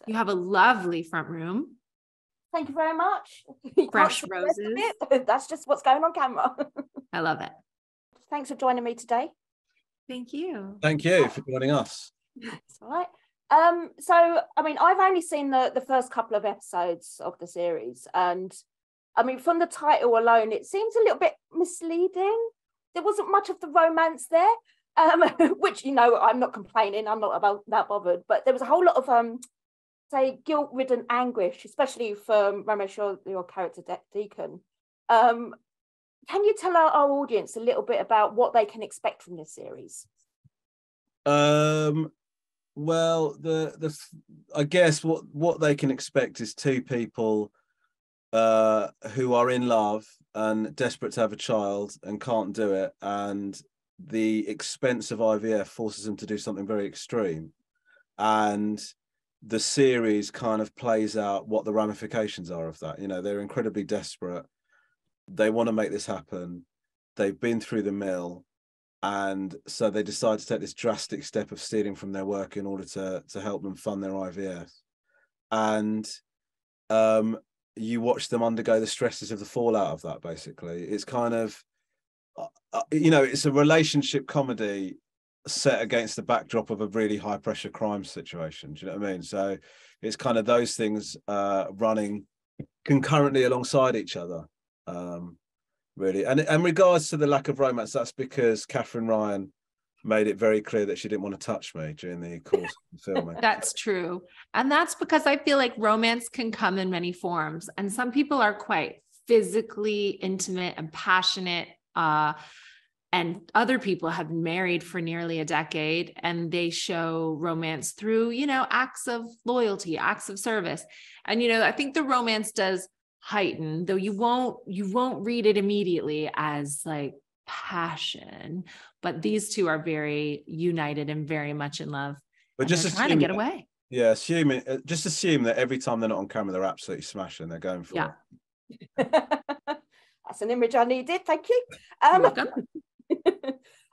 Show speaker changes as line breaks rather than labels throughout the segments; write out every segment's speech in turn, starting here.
So.
You have a lovely front room.
Thank you very much.
Fresh roses.
That's just what's going on camera.
I love it.
Thanks for joining me today.
Thank you.
Thank you for joining us.
That's all right. Um, so I mean, I've only seen the the first couple of episodes of the series, and I mean, from the title alone, it seems a little bit misleading. There wasn't much of the romance there, um, which you know, I'm not complaining. I'm not about that bothered, but there was a whole lot of um, say guilt-ridden anguish, especially for Romesh, your, your character De- Deacon. Um, can you tell our, our audience a little bit about what they can expect from this series?
Um, well, the the I guess what what they can expect is two people uh who are in love and desperate to have a child and can't do it and the expense of IVF forces them to do something very extreme and the series kind of plays out what the ramifications are of that. You know they're incredibly desperate. They want to make this happen. They've been through the mill. And so they decide to take this drastic step of stealing from their work in order to to help them fund their IVF and um you watch them undergo the stresses of the fallout of that basically. It's kind of uh, uh you know it's a relationship comedy set against the backdrop of a really high pressure crime situation do you know what i mean so it's kind of those things uh running concurrently alongside each other um really. And in regards to the lack of romance, that's because Katherine Ryan made it very clear that she didn't want to touch me during the course of the filming.
That's true. And that's because I feel like romance can come in many forms. And some people are quite physically intimate and passionate. Uh, and other people have been married for nearly a decade and they show romance through, you know, acts of loyalty, acts of service. And, you know, I think the romance does heighten though you won't you won't read it immediately as like passion but these two are very united and very much in love
but just
trying to get away.
Yeah assuming uh, just assume that every time they're not on camera they're absolutely smashing they're going for
yeah.
that's an image i needed thank you. Um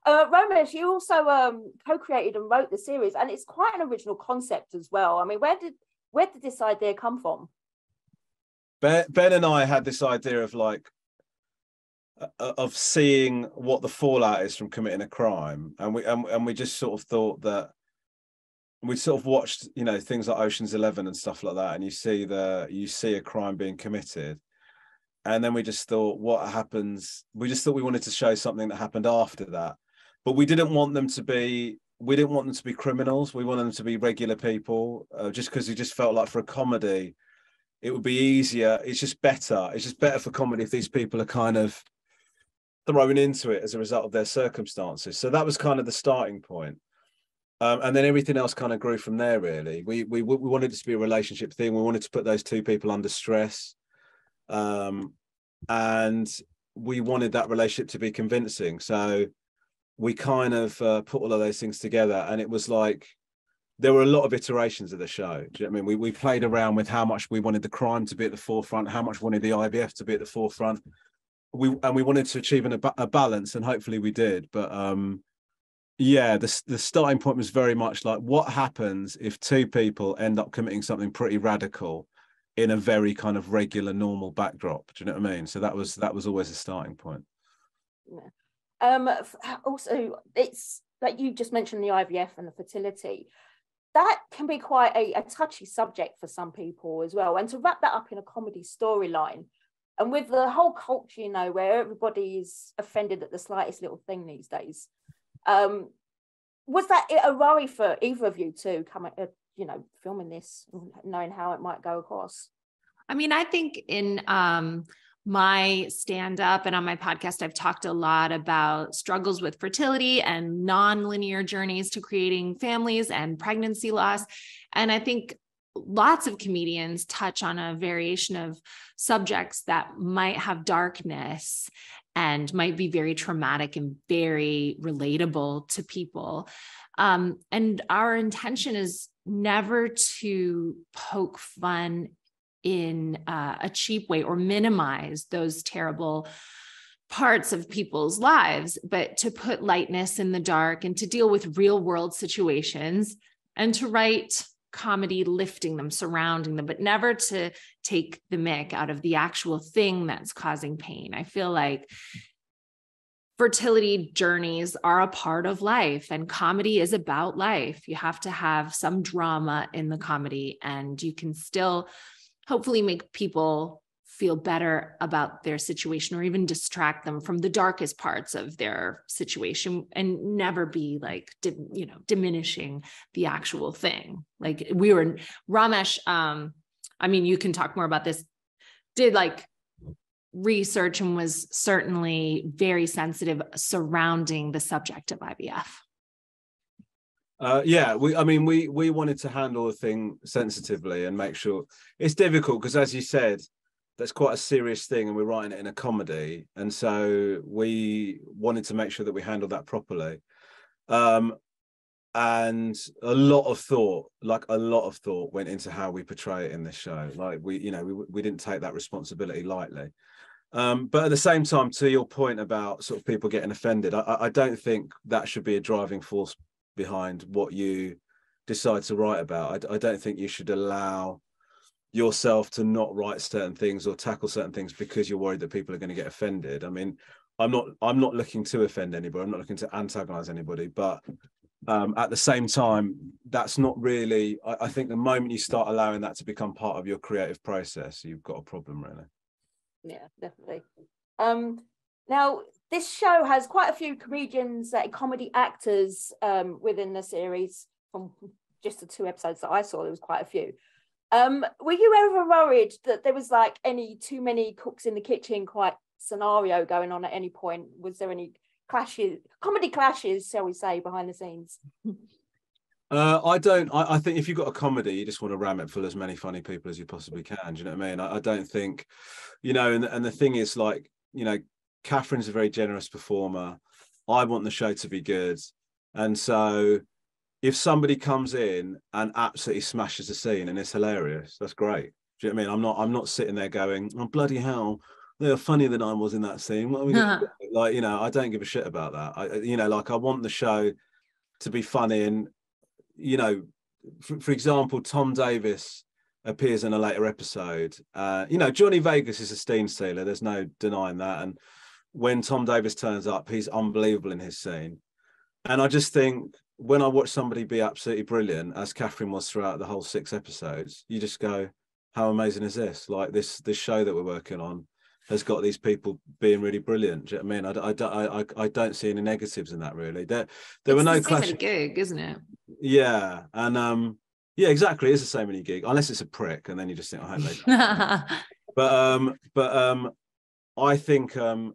uh, Romesh, you also um, co-created and wrote the series, and it's quite an original concept as well. I mean, where did where did this idea come from?
Ben, ben and I had this idea of like uh, uh, of seeing what the fallout is from committing a crime, and we and, and we just sort of thought that we'd sort of watched you know things like Ocean's Eleven and stuff like that, and you see the you see a crime being committed, and then we just thought what happens. We just thought we wanted to show something that happened after that, but we didn't want them to be we didn't want them to be criminals. We wanted them to be regular people, uh, just because we just felt like for a comedy it would be easier. It's just better. It's just better for comedy if these people are kind of thrown into it as a result of their circumstances. So that was kind of the starting point. Um, and then everything else kind of grew from there. Really, we we we wanted it to be a relationship thing. We wanted to put those two people under stress, um, and we wanted that relationship to be convincing. So we kind of uh, put all of those things together, and it was like there were a lot of iterations of the show. You know I mean? We we played around with how much we wanted the crime to be at the forefront, how much we wanted the IVF to be at the forefront. We and we wanted to achieve an, a balance, and hopefully we did. But um, yeah, the the starting point was very much like what happens if two people end up committing something pretty radical in a very kind of regular, normal backdrop. Do you know what I mean? So that was that was always a starting point.
Yeah. Um. Also, it's like you just mentioned the IVF and the fertility that can be quite a, a touchy subject for some people as well. And to wrap that up in a comedy storyline, and with the whole culture, you know, where everybody is offended at the slightest little thing these days, um, was that a worry for either of you to come, uh, you know, filming this, knowing how it might go across?
I mean, I think in um, my stand up and on my podcast, I've talked a lot about struggles with fertility and non-linear journeys to creating families and pregnancy loss. And I think lots of comedians touch on a variation of subjects that might have darkness and might be very traumatic and very relatable to people. Um, and our intention is never to poke fun in uh, a cheap way or minimize those terrible parts of people's lives, but to put lightness in the dark and to deal with real world situations and to write comedy lifting them, surrounding them, but never to take the mick out of the actual thing that's causing pain. I feel like fertility journeys are a part of life and comedy is about life. You have to have some drama in the comedy and you can still hopefully make people feel better about their situation or even distract them from the darkest parts of their situation and never be like you know diminishing the actual thing. Like we were Romesh um i mean you can talk more about this did like research and was certainly very sensitive surrounding the subject of ivf
uh, yeah, we. I mean, we we wanted to handle the thing sensitively and make sure it's difficult because, as you said, that's quite a serious thing and we're writing it in a comedy. And so we wanted to make sure that we handled that properly. Um, and a lot of thought like a lot of thought went into how we portray it in this show. Like we you know we, we didn't take that responsibility lightly. Um, but at the same time to your point about sort of people getting offended I, I don't think that should be a driving force behind what you decide to write about I, I don't think you should allow yourself to not write certain things or tackle certain things because you're worried that people are going to get offended. I mean, I'm not I'm not looking to offend anybody. I'm not looking to antagonize anybody, but um, at the same time, that's not really. I, I, think the moment you start allowing that to become part of your creative process, you've got a problem, really.
Yeah, definitely. Um, now, this show has quite a few comedians and comedy actors um, within the series. From just the two episodes that I saw, there was quite a few. Um, were you ever worried that there was like any too many cooks in the kitchen quite scenario going on at any point? Was there any clashes, comedy clashes, shall we say, behind the scenes?
Uh, I don't. I, I, think if you've got a comedy, you just want to ram it full as many funny people as you possibly can. Do you know what I mean? I, I don't think, you know. And and the thing is, like, you know, Katherine's a very generous performer. I want the show to be good, and so if somebody comes in and absolutely smashes the scene and it's hilarious, that's great. Do you know what I mean? I'm not I'm not sitting there going, oh bloody hell, they're funnier than I was in that scene. What are we like? You know, I don't give a shit about that. I you know, like I want the show to be funny and you know, for, for example, Tom Davis appears in a later episode. Uh, you know, Johnny Vegas is a steam stealer. There's no denying that. And when Tom Davis turns up, he's unbelievable in his scene. And I just think when I watch somebody be absolutely brilliant, as Katherine was throughout the whole six episodes, you just go, "How amazing is this? Like this this show that we're working on has got these people being really brilliant." Do you know I mean? I, I, I, I don't see any negatives in that really. There there
it's
were no
clash. gig, isn't it?
Yeah, and um, yeah, exactly. It's the same any gig, unless it's a prick, and then you just think, "I hope they." but um, but um, I think um,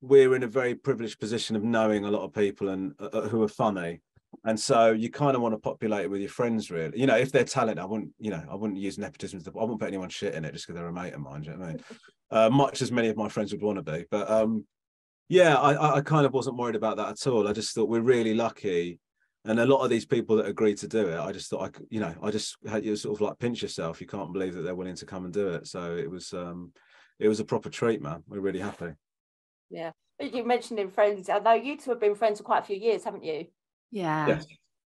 we're in a very privileged position of knowing a lot of people and uh, uh who are funny. And so you kind of want to populate it with your friends really. You know if they're talented i wouldn't you know i wouldn't use nepotism i wouldn't put anyone shit in it just because they're a mate of mine you know what i mean? Uh, much as many of my friends would want to be. But um yeah I, I kind of wasn't worried about that at all. I just thought we're really lucky. And a lot of these people that agreed to do it i just thought i could you know i just had you sort of like pinch yourself. You can't believe that they're willing to come and do it. So it was um it was a proper treat man. We're really happy
yeah you mentioned in friends i know you two have been friends for quite a few years haven't you
yeah. Yes.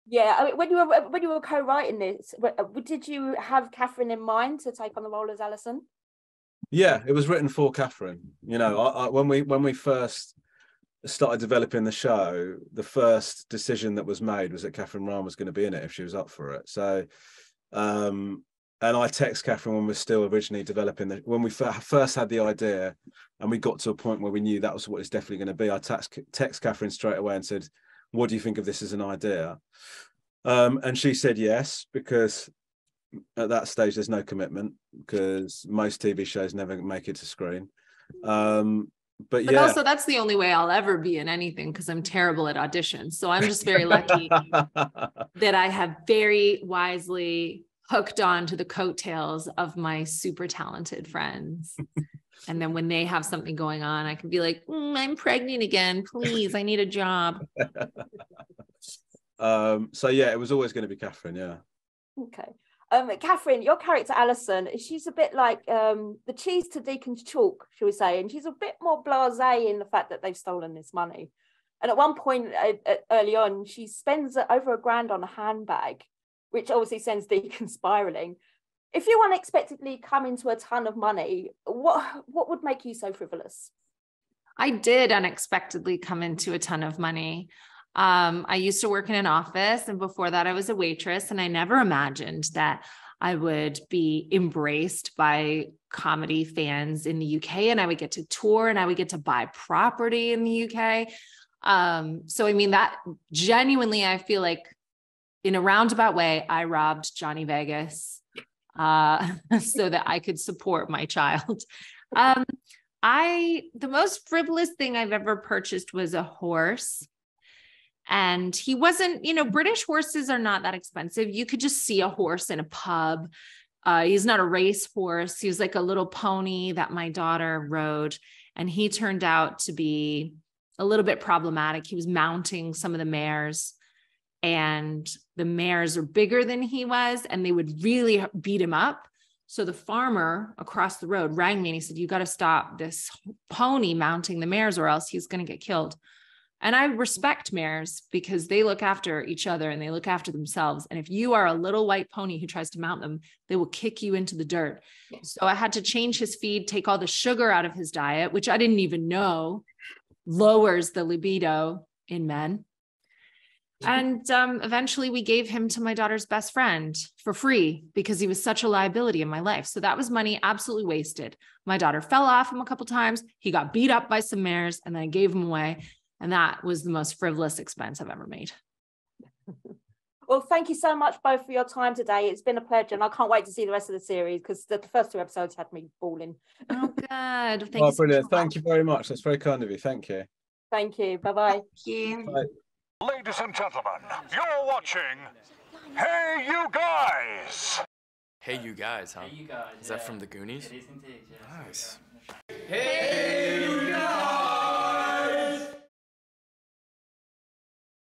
Yeah, I mean, when you were when you were co-writing this, uh, did you have Katherine in mind to take on the role as Allison?
Yeah, it was written for Katherine. You know, I, I, when we when we first started developing the show, the first decision that was made was that Katherine Ryan was going to be in it if she was up for it. So, um, and I text Katherine when we are still originally developing the when we first had the idea, and we got to a point where we knew that was what it's definitely going to be. I text text Katherine straight away and said, what do you think of this as an idea? Um, and she said yes, because at that stage there's no commitment because most TV shows never make it to screen. Um, but, but yeah.
also that's the only way I'll ever be in anything because I'm terrible at auditions. So I'm just very lucky that I have very wisely hooked on to the coattails of my super talented friends. And then when they have something going on, I can be like, mm, I'm pregnant again. Please, I need a job.
um, so yeah, it was always going to be Katherine. Yeah.
Okay. Um, Katherine, your character Allison, she's a bit like um, the cheese to Deacon's chalk, shall we say, and she's a bit more blasé in the fact that they've stolen this money. And at one point uh, uh, early on, she spends over a grand on a handbag, which obviously sends Deacon spiraling. If you unexpectedly come into a ton of money, what what would make you so frivolous?
I did unexpectedly come into a ton of money. Um, I used to work in an office, and before that, I was a waitress, and I never imagined that I would be embraced by comedy fans in the UK, and I would get to tour and I would get to buy property in the UK. Um, so, I mean, that genuinely, I feel like in a roundabout way, I robbed Johnny Vegas uh, so that I could support my child. Um, I, the most frivolous thing I've ever purchased was a horse. And he wasn't, you know, British horses are not that expensive. You could just see a horse in a pub. Uh, he's not a race horse. He was like a little pony that my daughter rode. And he turned out to be a little bit problematic. He was mounting some of the mares, and the mares are bigger than he was, and they would really beat him up. So the farmer across the road rang me and he said, You got to stop this pony mounting the mares, or else he's going to get killed. And I respect mares because they look after each other and they look after themselves. And if you are a little white pony who tries to mount them, they will kick you into the dirt. So I had to change his feed, take all the sugar out of his diet, which I didn't even know lowers the libido in men. And um, eventually we gave him to my daughter's best friend for free because he was such a liability in my life. So that was money absolutely wasted. My daughter fell off him a couple times. He got beat up by some mares and then I gave him away. And that was the most frivolous expense I've ever made.
Well, thank you so much both for your time today. It's been a pleasure, and I can't wait to see the rest of the series because the first two episodes had me bawling.
Oh, good. Thank
oh,
you
brilliant.
So
Thank you very much. That's very kind of you. Thank you.
Thank you. Bye bye.
Thank you.
Bye.
Ladies and gentlemen, you're watching Hey You Guys!
Hey, you guys, huh?
Hey, you guys.
Is that
yeah.
from the Goonies?
It is indeed, yes.
Nice.
Hey,